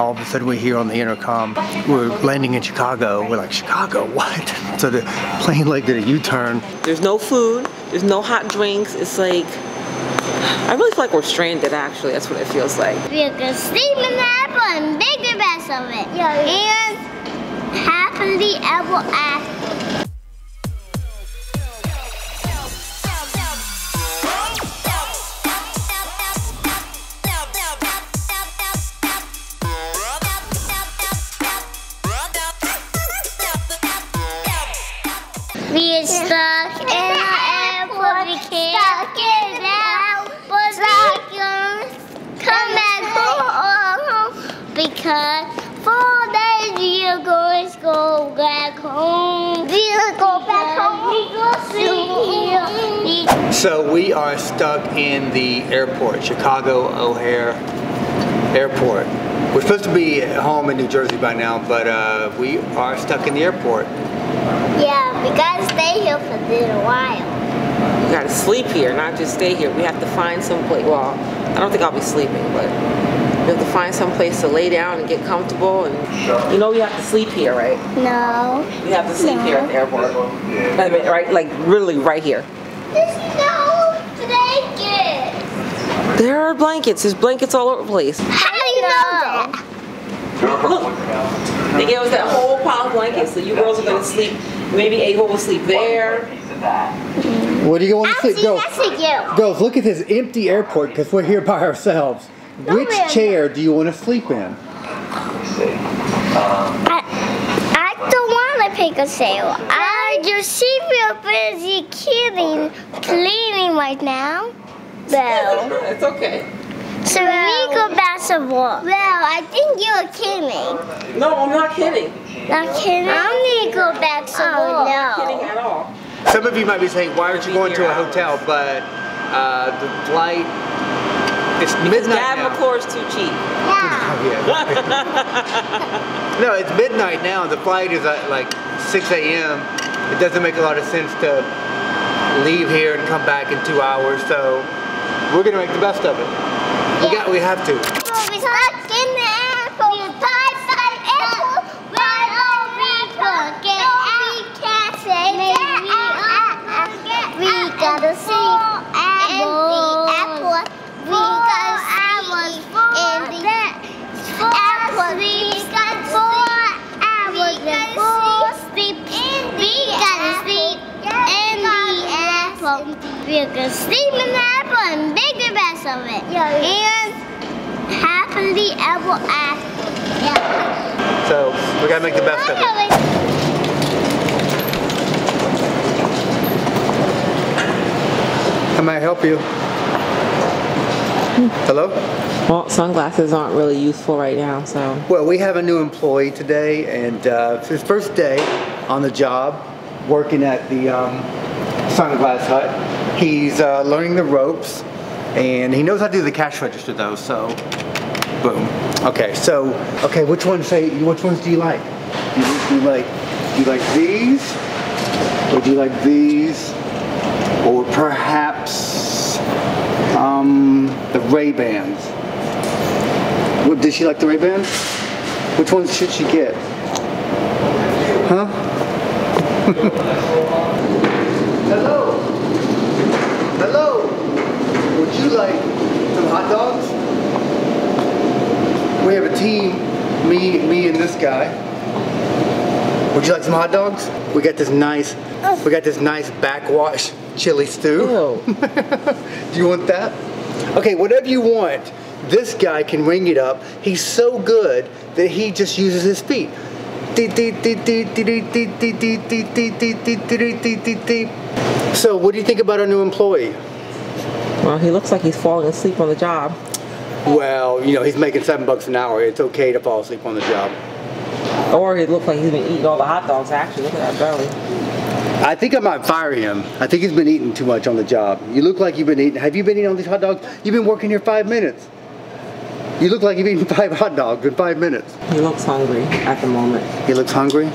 All of a sudden we hear on the intercom, we're landing in Chicago. We're like, Chicago, what? So the plane like did a U-turn. There's no food, there's no hot drinks. It's like, I really feel like we're stranded actually. That's what it feels like. We can sleep in the apple and make the best of it. Yeah, And happily ever after. Because four days we are going to go back home. We will go back home. We go see. So we are stuck in the airport, Chicago O'Hare Airport. We're supposed to be at home in New Jersey by now, but uh, we are stuck in the airport. Yeah, we gotta stay here for a little while. We gotta sleep here, not just stay here. We have to find some place. Well, I don't think I'll be sleeping, but we have to find some place to lay down and get comfortable. And you know, we have to sleep here, right? No. We have to sleep here at the airport. I mean, right? Like really, right here. There's no blanket. There are blankets. There's blankets all over the place. How do you know that? They gave us that whole pile of blankets, so you girls are gonna sleep. Maybe Ava will sleep there. What do you want to sleep? Go. that's. Girls, look at this empty airport because we're here by ourselves. Which chair do you want to sleep in? I, I don't want to pick a sail. I just see you're busy cleaning, cleaning right now. Well, It's okay. so we go basketball. Well, I think you're kidding. No, I'm not kidding. Not kidding. I need to go basketball. I'm not kidding no. at all. Some of you might be saying, why aren't you going to a hotel? But uh, the flight, it's midnight Dad now. McClure's too cheap. Yeah. Yeah. no, it's midnight now. The flight is at like 6 a.m. It doesn't make a lot of sense to leave here and come back in two hours. So we're gonna make the best of it. We got, we have to. Apples and four sleep. We gotta sleep in the apple. We gonna sleep in the apple and make the best of it. And happily ever after. Yeah. So we gotta make the best of it. How may I help you? Hello? Well, sunglasses aren't really useful right now, so. Well, we have a new employee today, and uh, it's his first day on the job, working at the um, Sunglass Hut. He's uh, learning the ropes, and he knows how to do the cash register, though. So, boom. Okay, so okay, which ones say? Which ones do you like? Do you, do you like? Do you like these, or do you like these, or perhaps um, the Ray Bans? What, did she like the Ray-Bans? Which ones should she get? Huh? Hello? Hello? Would you like some hot dogs? We have a team, me, me and this guy. Would you like some hot dogs? We got this nice, we got this nice backwash chili stew. Ew. Do you want that? Okay, whatever you want. This guy can ring it up. He's so good that he just uses his feet. So, what do you think about our new employee? Well, he looks like he's falling asleep on the job. Well, you know, he's making seven bucks an hour. It's okay to fall asleep on the job. Or he looks like he's been eating all the hot dogs, actually. Look at that belly. I think I might fire him. I think he's been eating too much on the job. You look like you've been eating. Have you been eating all these hot dogs? You've been working here five minutes. You look like you've eaten five hot dogs in five minutes. He looks hungry at the moment. He looks hungry.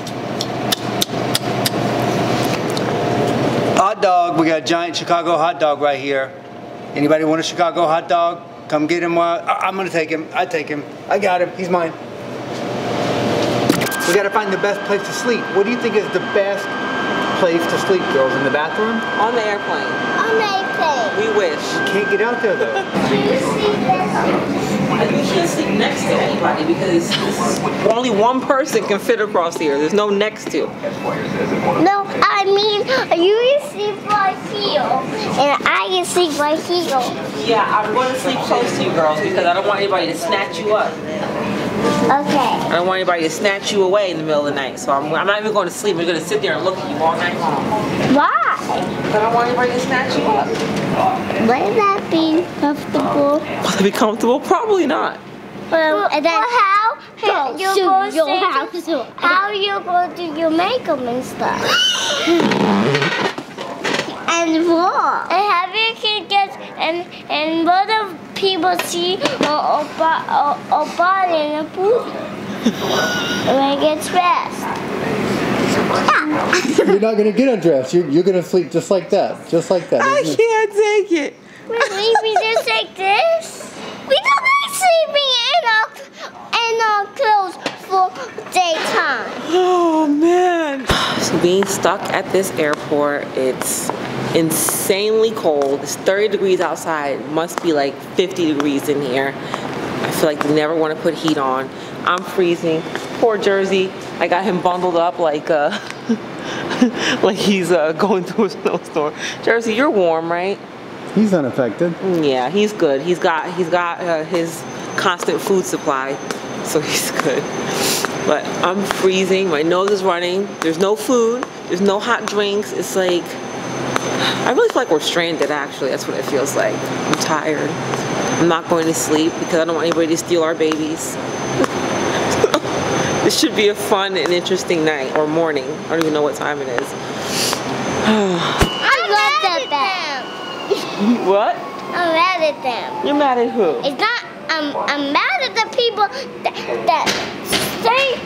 Hot dog. We got a giant Chicago hot dog right here. Anybody want a Chicago hot dog? Come get him. I- I'm gonna take him. I take him. I got him. He's mine. We gotta find the best place to sleep. What do you think is the best place to sleep, girls? In the bathroom? On the airplane. On the airplane. We wish. Can't get out there though. Do you see? We can't sleep next to anybody because only one person can fit across here. There's no next to. No, I mean, you can sleep right here, and I can sleep right here. Yeah, I'm going to sleep close to you girls because I don't want anybody to snatch you up. Okay. I don't want anybody to snatch you away in the middle of the night. So I'm, I'm not even going to sleep. I'm going to sit there and look at you all night long. Why? Because I don't want anybody to snatch you up. Would that be comfortable? Will it be comfortable? Probably not. Well, and then how? Go you to go your say- house. How you go do your makeup and stuff? and what? And have you can get and and what if people see a a, a, a body in a pool when it gets dressed? You're not gonna get undressed. You're, you're gonna sleep just like that, just like that. I isn't it? can't take it. We sleeping just like this? We don't like sleeping in our in our clothes for daytime. Oh man. So being stuck at this airport, it's insanely cold. It's 30 degrees outside. It must be like 50 degrees in here. I feel like they never want to put heat on. I'm freezing. Poor Jersey. I got him bundled up like uh like he's uh, going through a snowstorm. Jersey, you're warm, right? He's unaffected. Yeah, he's good. He's got he's got uh, his constant food supply, so he's good. But I'm freezing. My nose is running. There's no food. There's no hot drinks. It's like I really feel like we're stranded. Actually, that's what it feels like. I'm tired. I'm not going to sleep because I don't want anybody to steal our babies. this should be a fun and interesting night or morning. I don't even know what time it is. I love that bag. What? I'm mad at them. You're mad at who? It's not. I'm. I'm mad at the people that that stay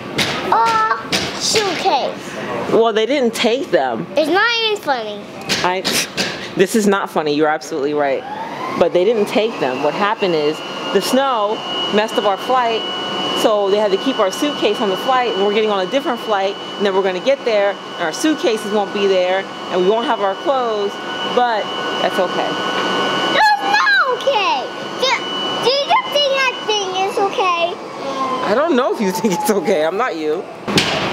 uh suitcase. Well, they didn't take them. It's not even funny. I, this is not funny. You're absolutely right. But they didn't take them. What happened is the snow messed up our flight, so they had to keep our suitcase on the flight, and we're getting on a different flight, and then we're going to get there, and our suitcases won't be there, and we won't have our clothes. But that's okay. That's not okay. Do, do you think that thing is okay? I don't know if you think it's okay. I'm not you.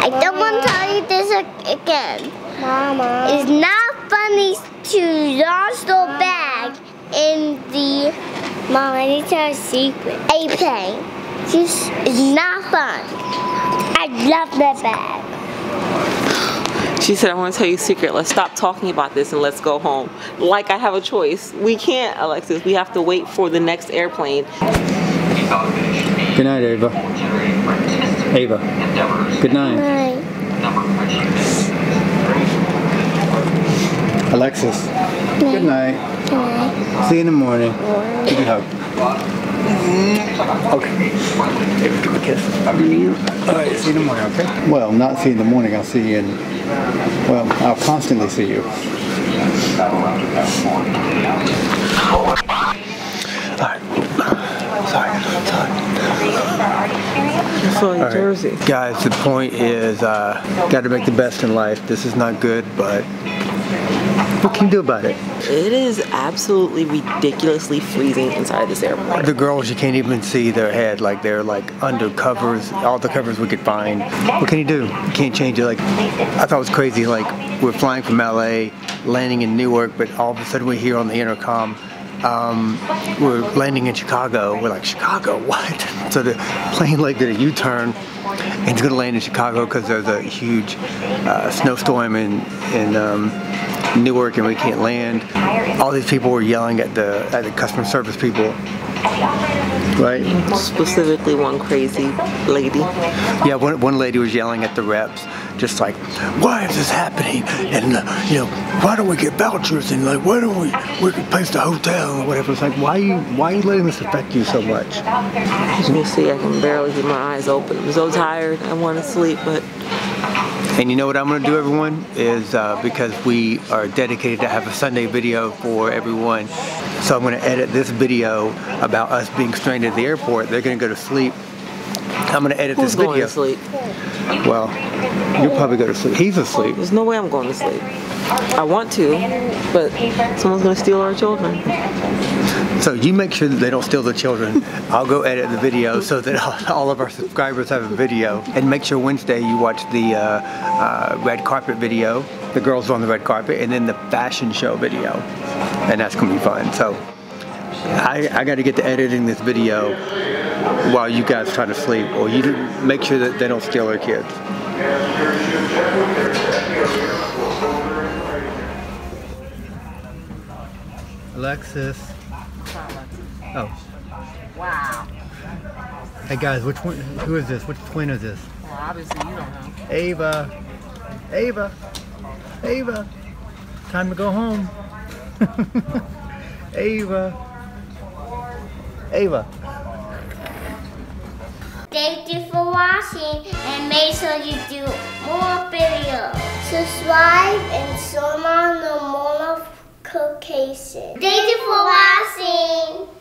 I don't want to tell you this again. Mama. It's not funny to lost your bag in the. Mom, I need to tell a secret. A plane. Just, it's not fun. I love that bag. She said, I want to tell you a secret. Let's stop talking about this and let's go home. Like I have a choice. We can't, Alexis. We have to wait for the next airplane. Good night, Ava. Ava. Good night. Right. Alexis. Good night. See you in the morning. Give me a hug. Okay. Ava, give me a kiss. All right, see you in the morning, okay? Well, not see you in the morning. I'll see you in. Well, I'll constantly see you. Sorry. Sorry. Sorry. You're feeling Jersey. Guys, the point is, uh, got to make the best in life. This is not good, but what can you do about it? It is absolutely ridiculously freezing inside this airport. The girls, you can't even see their head. Like they're like under covers, all the covers we could find. What can you do? You can't change it. Like I thought it was crazy. Like we're flying from LA, landing in Newark, but all of a sudden we hear on the intercom. Um, we're landing in Chicago. We're like, Chicago, what? So the plane like did a U-turn it's gonna land in Chicago because there's a huge uh, snowstorm in in um, Newark and we can't land. All these people were yelling at the at the customer service people, right? Specifically, one crazy lady. Yeah, one, one lady was yelling at the reps, just like, why is this happening? And, uh, you know, why don't we get vouchers? And like, why don't we, we can place the hotel or whatever. It's like, why are you, why are you letting this affect you so much? As you can see, I can barely keep my eyes open. I'm so tired. I want to sleep, but And you know what I'm gonna do, everyone? Is uh, because we are dedicated to have a Sunday video for everyone. So I'm gonna edit this video about us being stranded at the airport. They're gonna go to sleep. I'm gonna edit Who's this going video. to sleep? Well, you'll probably go to sleep. He's asleep. There's no way I'm going to sleep. I want to, but someone's going to steal our children. So you make sure that they don't steal the children. I'll go edit the video so that all- of our subscribers have a video. And make sure Wednesday you watch the uh, uh, red carpet video, the girls on the red carpet, and then the fashion show video. And that's gonna be fun. So I, I got to get to editing this video while you guys try to sleep, or you make sure that they don't steal our kids. Alexis. Oh. Wow. Hey guys, which one? Who is this? Which twin is this? Well, obviously you don't know. Ava. Ava. Ava. Time to go home. Ava. Ava. Thank you for watching and make sure you do more videos. Subscribe and turn on the notification. Thank you for watching.